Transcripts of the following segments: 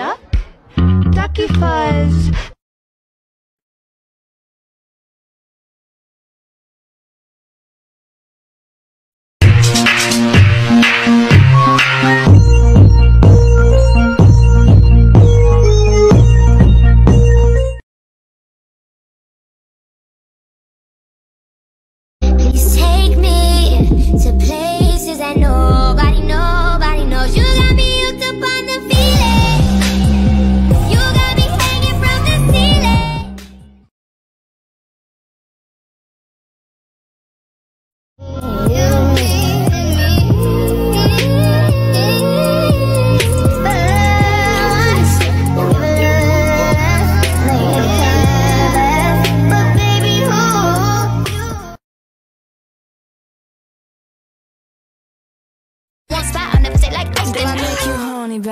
duck? Ducky fuzz.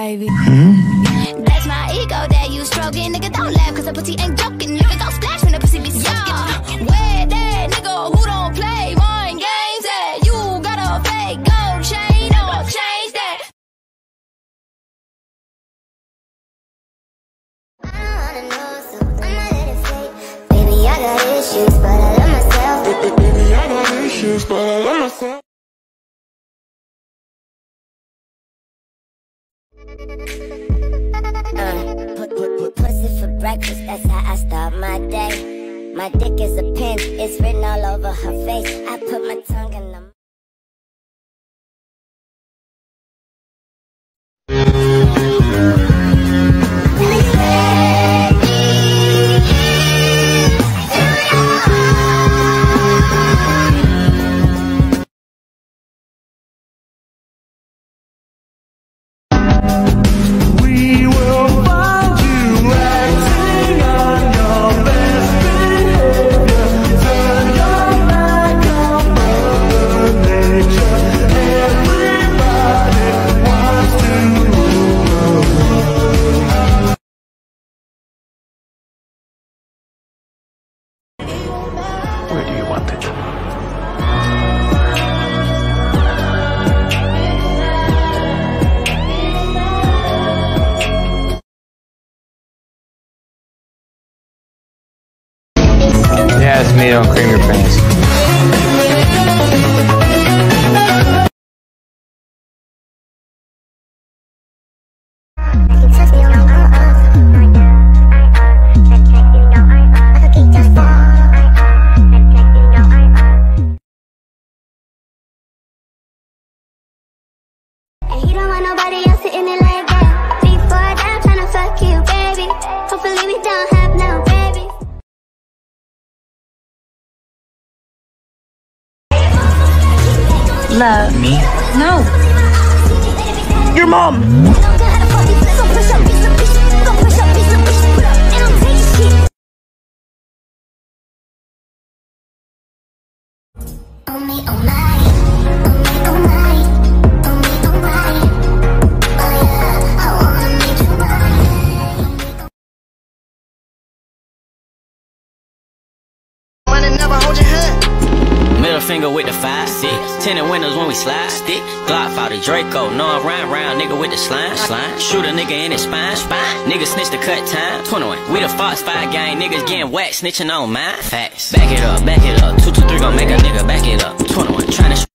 Baby? Hmm? That's my ego that you stroking. Nigga, don't laugh, cause the pussy ain't joking. It's written all over her face. Don't cream your pants. Money never hold your mom. Middle finger with the five six. Tinted windows when we slide stick. Glock out the Draco. No, I'm round round nigga with the slime. Slime. Shoot a nigga in his spine. Spine. Nigga snitch the cut time. 21. We the Fox 5 gang. Niggas getting whacked. Snitching on mine. Facts. Back it up. Back it up. 223 gon' make a nigga back it up. 21. Tryna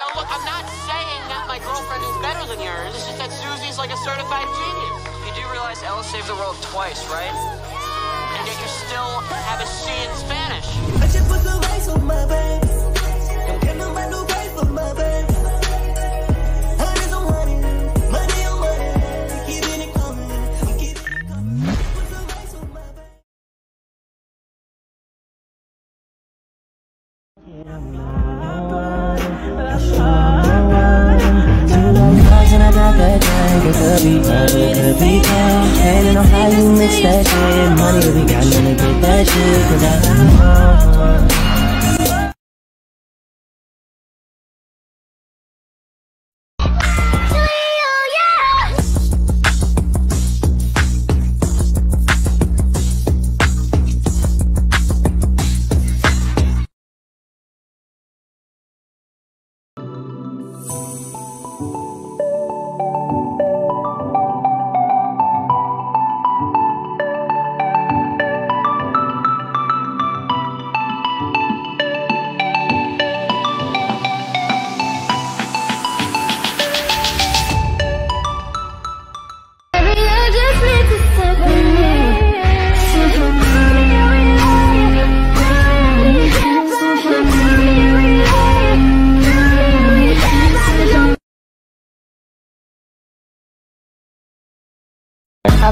Now, look, I'm not saying that my girlfriend is better than yours. It's just that Suzie's like a certified genius. You do realize Ella saved the world twice, right? And yet you still have a C in Spanish.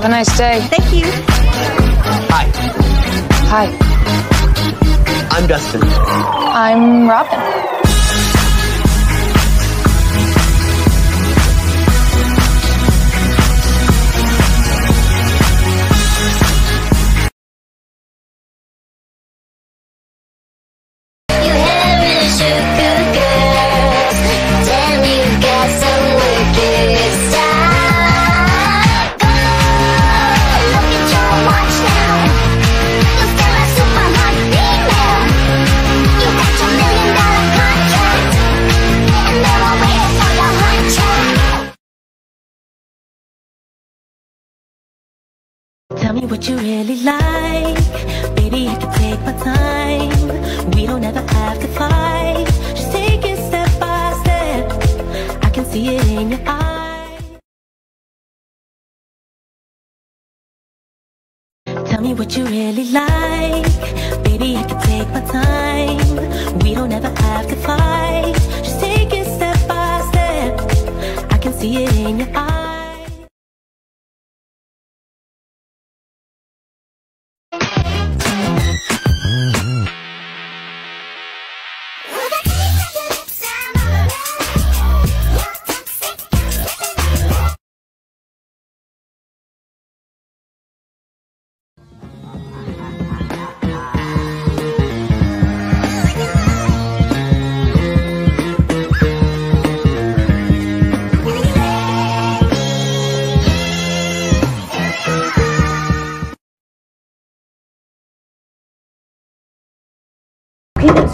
Have a nice day. Thank you. Hi, Hi, I'm Dustin. I'm Robin. What you really like. Baby, I can take my time. We don't ever have to fight. Just take it step by step. I can see it in your eyes. Tell me what you really like. Baby, I can take my time. We don't ever have to fight. Just take it step by step. I can see it in your eyes.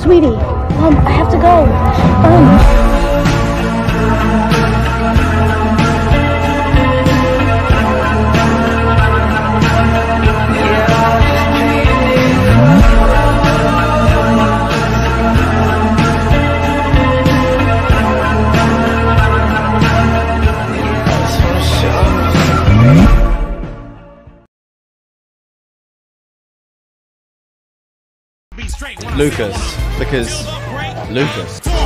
Sweetie, um, I have to go. Um, Lucas, because Lucas.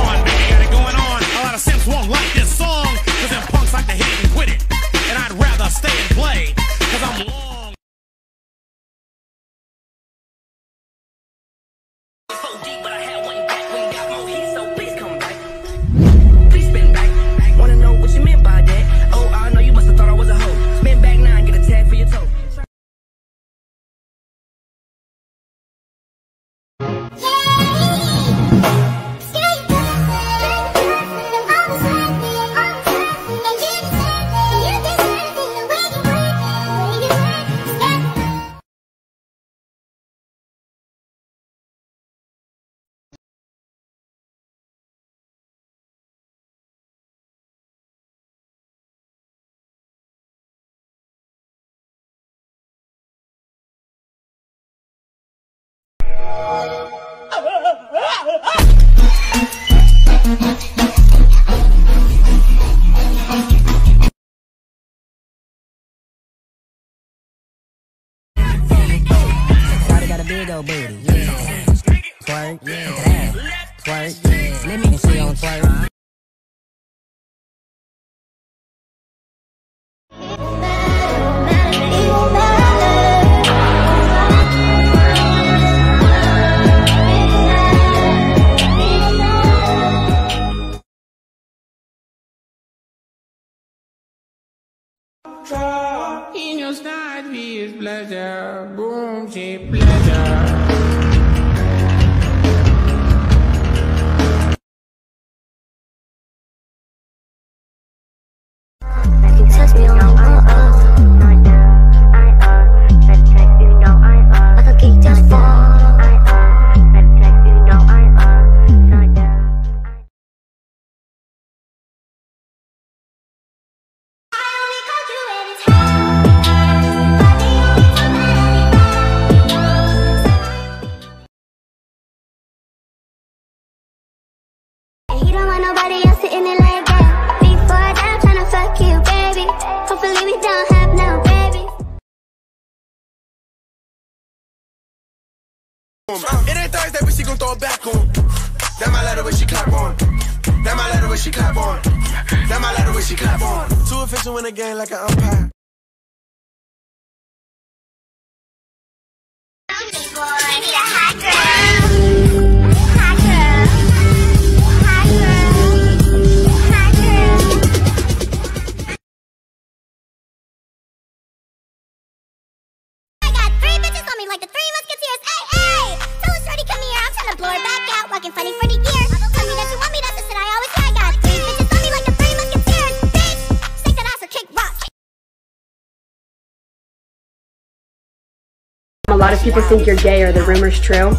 Shawty pleasure, boom, she pleasure. It back on. That my letter when she clap on. That my letter when she clap on. That my letter when she clap on. Too official in the game like an umpire. Three lot of people think you're gay. Are the rumors true?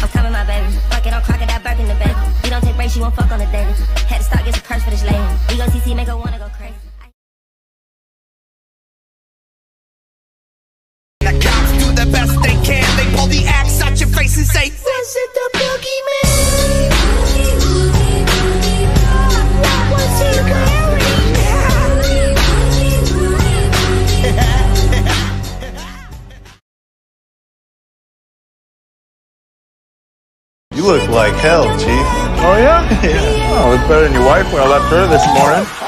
I'm coming, my baby. Fucking on crocodile Burke in the baby. You don't take breaks, you won't fuck on the daily. Had to start, get some purse for this lady. We gon' CC, make her wanna go crazy. The cops do the best they can. They pull the axe out your face and say, Was it the boogeyman? You look like hell, Chief. Oh yeah? yeah. Oh, it's better than your wife when I left her this morning.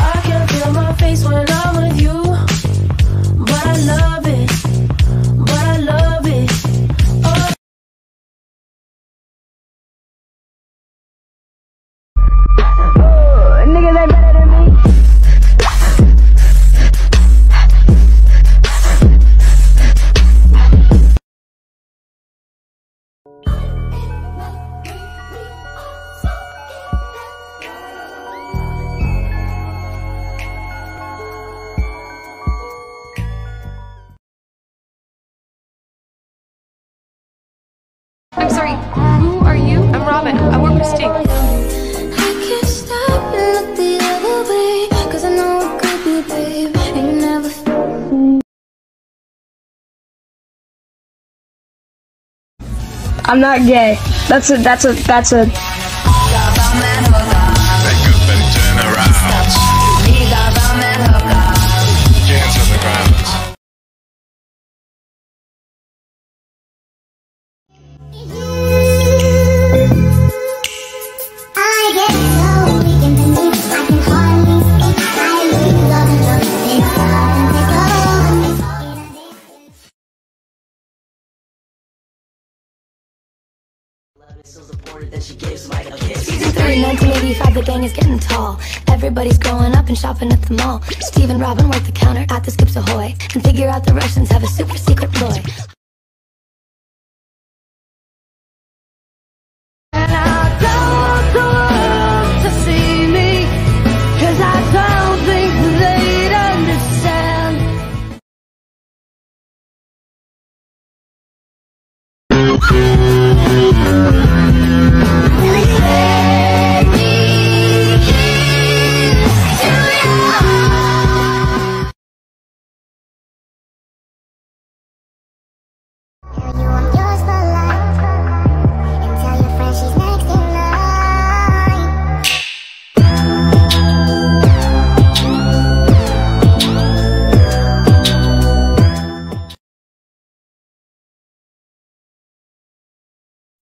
Be, babe. And you never. I'm not gay. That's a that's a that's a Season 3, 1985, the gang is getting tall. Everybody's growing up and shopping at the mall. Steve and Robin work the counter at the Scoops Ahoy and figure out the Russians have a super secret ploy.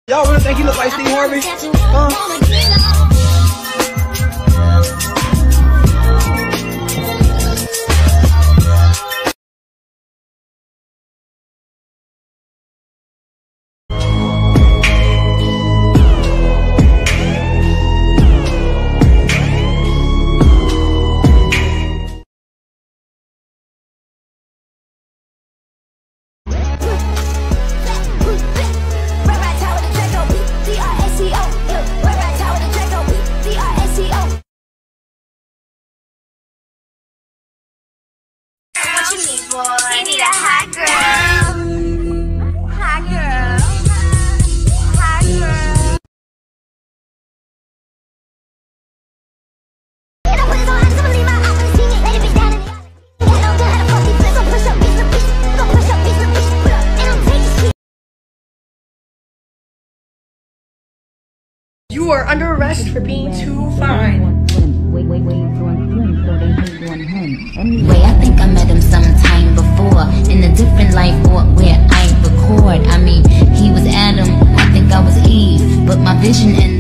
Y'all really think he look like Steve Harvey? You are under arrest for being too fine. Anyway, I think I met him sometime before in a different life or where I record. I mean, he was Adam, I think I was Eve, but my vision ends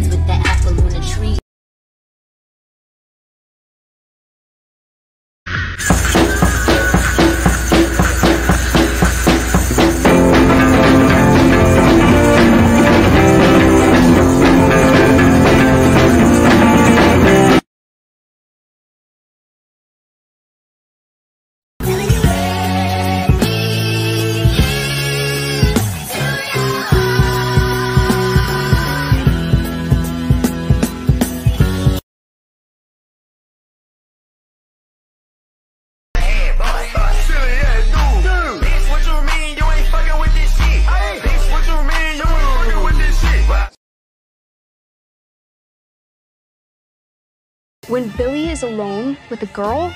When Billy is alone with a girl,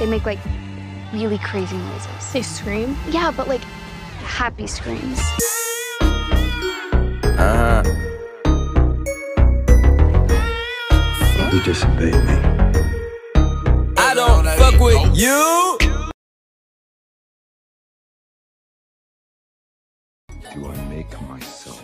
they make like really crazy noises. They scream? Yeah, but like happy screams. Uh-huh. You disobeyed me. I don't fuck with you. Do I make myself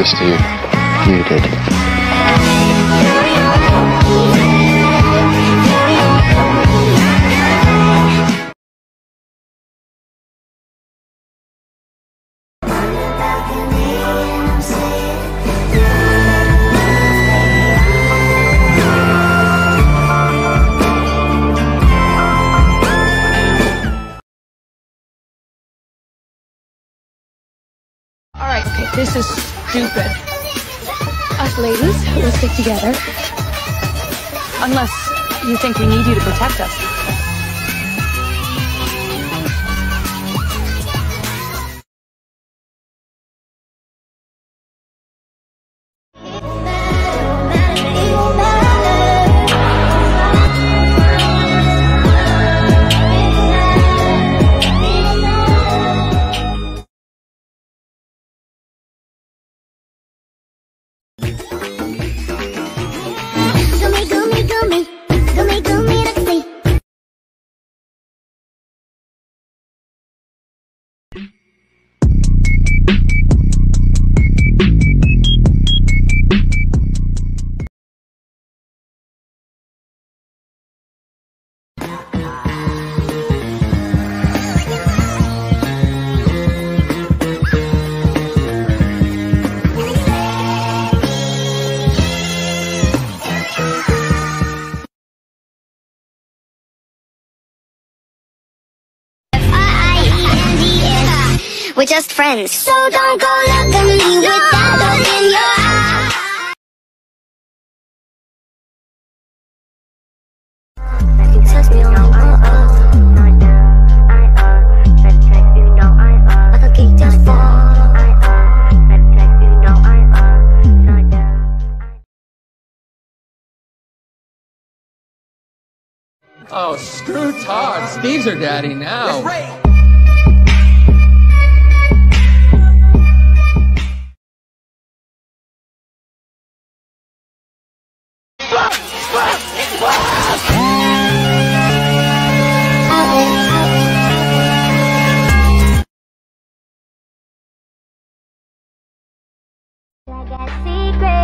this to you? You did. Alright, okay, this is stupid. Us ladies will stick together. Unless you think we need you to protect us. Friends. So don't go look at me with that look in your eye. You touch me on my. I could get just. Oh, screw Todd. Steve's her daddy now. That